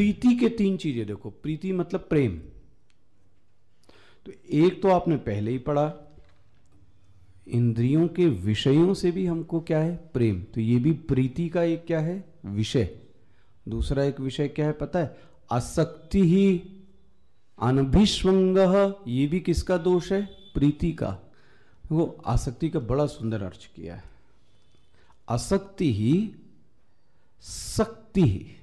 प्रीति के तीन चीज़ें देखो। प्रीति मतलब प्रेम। तो एक तो आपने पहले ही पढ़ा, इंद्रियों के विषयों से भी हमको क्या है? प्रेम। तो ये भी प्रीति का एक क्या है? विषय। दूसरा एक विषय क्या है पता है? आसक्ति ही अनभिस्वंग ये भी किसका दोष है? प्रीति का। वो आसक्ति का बड़ा सुंदर अर्थ किया है। आसक्ति ही, शक्ति ही।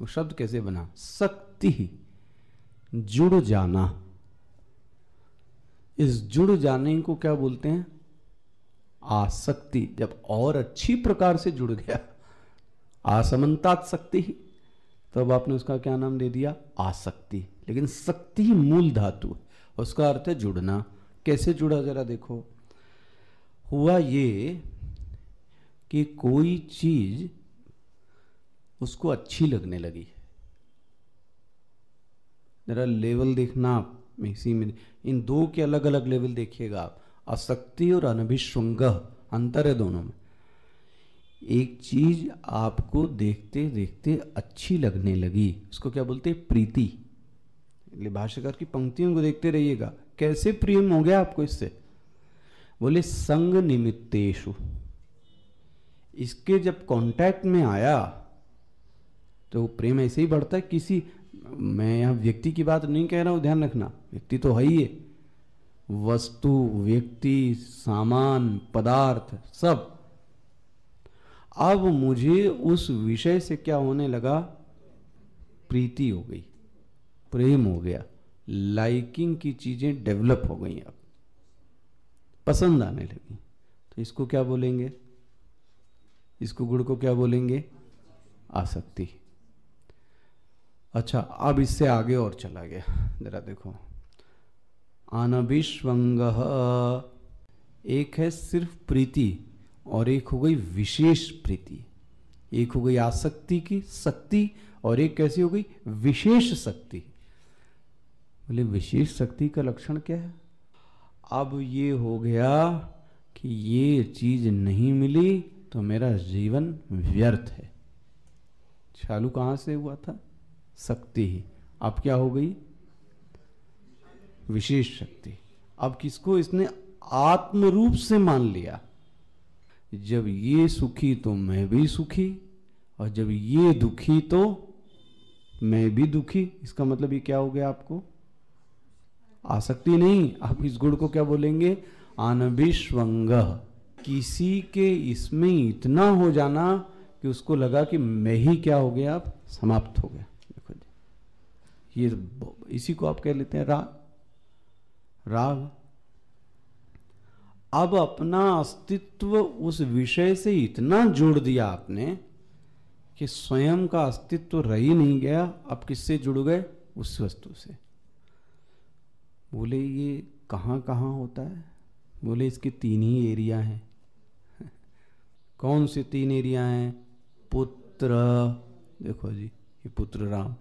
वो शब्द कैसे बना? शक्ति जुड़ जाना। इस जुड़ जाने को क्या बोलते हैं? आसक्ति। जब और अच्छी प्रकार से जुड़ गया, आसमंतात शक्ति ही, तब आपने उसका क्या नाम दे दिया? आसक्ति। लेकिन शक्ति ही मूल धातु है, उसका अर्थ है जुड़ना। कैसे जुड़ा? जरा देखो। हुआ ये कि कोई चीज़ उसको अच्छी लगने लगी। जरा लेवल देखना आप इसी में इन दो के अलग अलग लेवल देखिएगा आप। असक्ति और अनभिश्वंग अंतर है दोनों में। एक चीज़ आपको देखते देखते अच्छी लगने लगी उसको क्या बोलते हैं? प्रीति। भाष्यकार की पंक्तियों को देखते रहिएगा। कैसे प्रेम हो गया आपको इससे? बोले, संग निमित्तेशु इसके जब कांटेक्ट में आया तो प्रेम ऐसे ही बढ़ता है, किसी, मैं यहाँ व्यक्ति की बात नहीं कह रहा हूँ, ध्यान रखना, व्यक्ति तो है ही है। वस्तु, व्यक्ति, सामान, पदार्थ, सब। अब मुझे उस विषय से क्या होने लगा? प्रीति हो गई, प्रेम हो गया लाइकिंग की चीज़ें डेवलप हो गई अब, पसंद आने लगी। तो इसको क्या बोलेंगे? इसको गुड़ को क्या बोलेंगे? आसक्ति। अच्छा अब इससे आगे और चला गया। जरा देखो। आनविश्वंग एक है सिर्फ़ प्रीति और एक हो गई विशेष प्रीति। एक हो गई आसक्ति की शक्ति और एक कैसी हो गई विशेष शक्ति। बोले, विशेष शक्ति का लक्षण क्या है? अब ये हो गया कि ये चीज़ नहीं मिली तो मेरा जीवन व्यर्थ है। चालू कहाँ से हुआ था? शक्ति ही। अब क्या हो गई? विशेष शक्ति। अब किसको? इसने आत्म रूप से मान लिया। जब ये सुखी तो मैं भी सुखी, और जब ये दुखी तो मैं भी दुखी। इसका मतलब ये क्या हो गया आपको? आसक्ति नहीं। आप इस गुण को क्या बोलेंगे? आनविश्वंग किसी के इसमें इतना हो जाना कि उसको लगा कि मैं ही क्या हो गया? अब समाप्त हो गया। ये इसी को आप कह लेते हैं राग राग। अब अपना अस्तित्व उस विषय से इतना जोड़ दिया आपने कि स्वयं का अस्तित्व रह नहीं गया। अब किससे जुड़ गए? उस वस्तु से। बोले, ये कहाँ कहाँ होता है? बोले, इसके तीन ही एरिया हैं। कौन से तीन एरिया हैं? पुत्र। देखो जी, ये पुत्र राम।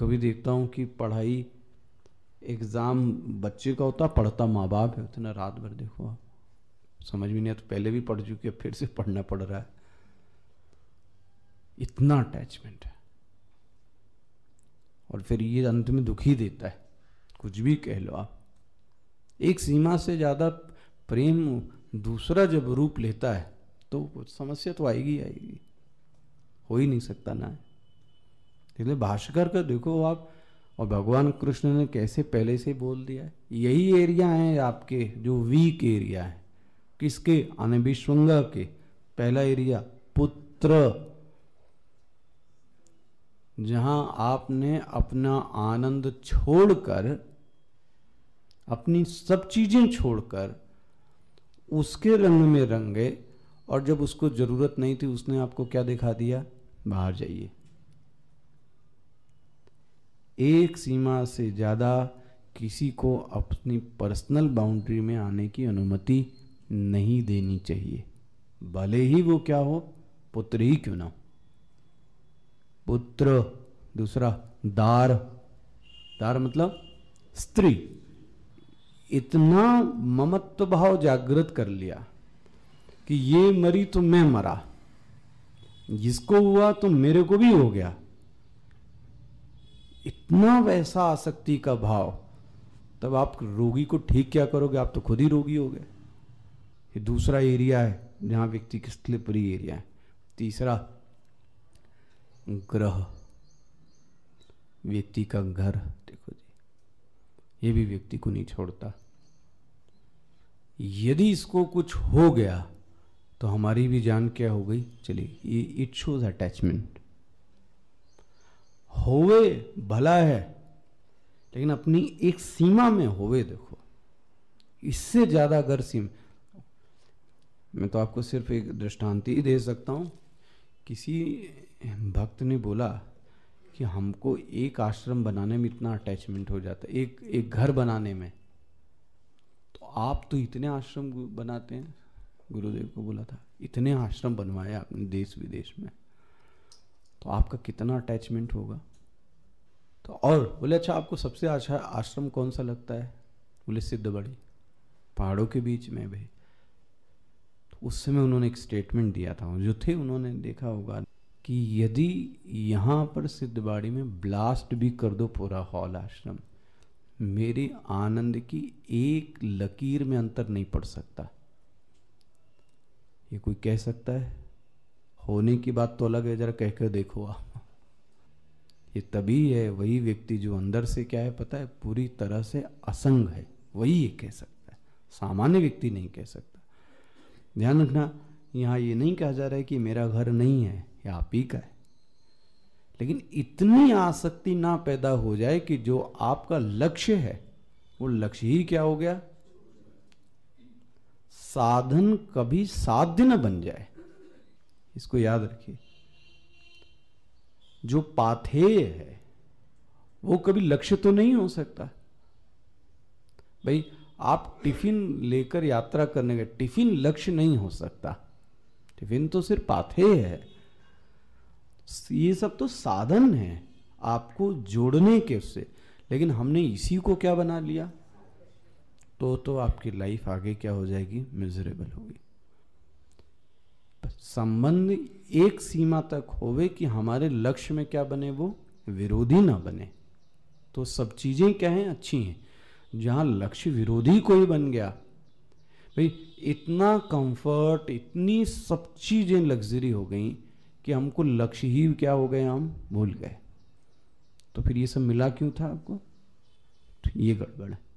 कभी देखता हूँ कि पढ़ाई एग्ज़ाम बच्चे का होता, पढ़ता माँ बाप है, उतना रात भर देखो आप। समझ में नहीं तो पहले भी पढ़ चुके फिर से पढ़ना पड़ रहा है। इतना अटैचमेंट है। और फिर ये अंत में दुखी देता है। कुछ भी कह लो आप। एक सीमा से ज़्यादा प्रेम दूसरा जब रूप लेता है तो समस्या तो आएगी आएगी। हो ही नहीं सकता ना। इसलिए भाष्कर का देखो आप, और भगवान कृष्ण ने कैसे पहले से बोल दिया है? यही एरिया है आपके, जो वीक एरिया है। किसके? अनविश्वंग के। पहला एरिया, पुत्र। जहाँ आपने अपना आनंद छोड़कर, अपनी सब चीज़ें छोड़कर, उसके रंग में रंगे, और जब उसको ज़रूरत नहीं थी, उसने आपको क्या दिखा दिया? बाहर जाइए। एक सीमा से ज़्यादा किसी को अपनी पर्सनल बाउंड्री में आने की अनुमति नहीं देनी चाहिए। भले ही वो क्या हो, पुत्र ही क्यों ना पुत्र, दूसरा, दार। दार मतलब स्त्री। इतना ममत्व भाव जागृत कर लिया कि ये मरी तो मैं मरा, जिसको हुआ तो मेरे को भी हो गया। इतना वैसा आसक्ति का भाव। तब आप रोगी को ठीक क्या करोगे? आप तो खुद ही रोगी हो गए। ये दूसरा एरिया है, जहाँ व्यक्ति की स्लिपरी एरिया है। तीसरा, ग्रह। व्यक्ति का घर, देखो जी, ये भी व्यक्ति को नहीं छोड़ता। यदि इसको कुछ हो गया तो हमारी भी जान क्या हो गई? चलिए, ये इट शोज़ अटैचमेंट होवे, भला है। लेकिन अपनी एक सीमा में होवे देखो। इससे ज़्यादा अगर सीमा, मैं तो आपको सिर्फ़ एक दृष्टांति ही दे सकता हूँ। किसी भक्त ने बोला कि हमको एक आश्रम बनाने में इतना अटैचमेंट हो जाता है, एक एक घर बनाने में। तो आप तो इतने आश्रम बनाते हैं। गुरुदेव को बोला था, इतने आश्रम बनवाए आपने देश विदेश में। तो आपका कितना अटैचमेंट होगा? तो और बोले अच्छा आपको सबसे अच्छा आश्रम कौन सा लगता है? बोले सिद्ध बड़ी पहाड़ों के बीच में भाई तो उस समय उन्होंने एक स्टेटमेंट दिया था, जो थे, उन्होंने देखा होगा कि यदि यहाँ पर सिद्धबाड़ी में ब्लास्ट भी कर दो पूरा हॉल आश्रम, मेरे आनंद की एक लकीर में अंतर नहीं पड़ सकता। ये कोई कह सकता है? होने की बात तो अलग है, जरा कह कर देखो आप। ये तभी है, वही व्यक्ति जो अंदर से क्या है पता है? पूरी तरह से असंग है। वही ये कह सकता है। सामान्य व्यक्ति नहीं कह सकता। ध्यान रखना, यहाँ ये नहीं कहा जा रहा है कि मेरा घर नहीं है, या आप ही का है। लेकिन इतनी आसक्ति ना पैदा हो जाए कि जो आपका लक्ष्य है, वो लक्ष्य ही क्या हो गया? साधन कभी साध्य न बन जाए। इसको याद रखिए। जो पाथेय है, वो कभी लक्ष्य तो नहीं हो सकता। भाई, आप टिफ़िन लेकर यात्रा करने गए, टिफ़िन लक्ष्य नहीं हो सकता। टिफ़िन तो सिर्फ़ पाथेय है। ये सब तो साधन है आपको जोड़ने के उससे। लेकिन हमने इसी को क्या बना लिया? तो तो आपकी लाइफ आगे क्या हो जाएगी? मिजरेबल होगी। संबंध एक सीमा तक होवे कि हमारे लक्ष्य में क्या बने, वो विरोधी ना बने। तो सब चीज़ें क्या हैं? अच्छी हैं। जहाँ लक्ष्य विरोधी कोई बन गया, भाई, इतना कंफर्ट इतनी सब चीज़ें लग्जरी हो गई कि हमको लक्ष्य ही क्या हो गए, हम भूल गए। तो फिर ये सब मिला क्यों था आपको? तो ये गड़बड़ है।